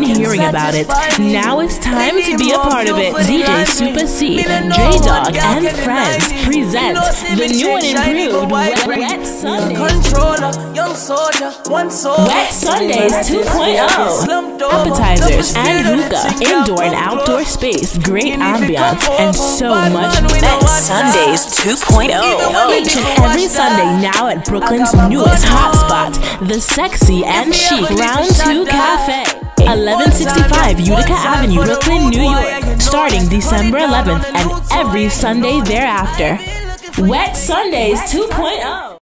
been hearing about it. Now it's time to be a part of it. DJ Supa C, J Dog, and friends present the new and improved Wet, Wet Sundays. Wet Sundays 2.0. Appetizers and hookah, indoor and outdoor space, great ambiance, and so much more. Wet Sundays 2.0. Each and every Sunday now at Brooklyn's newest hotspot, the sexy and chic Round 2 Cafe. 1165 Utica Avenue, Brooklyn, New York, starting December 11th and every Sunday thereafter. Wet Sundays 2.0.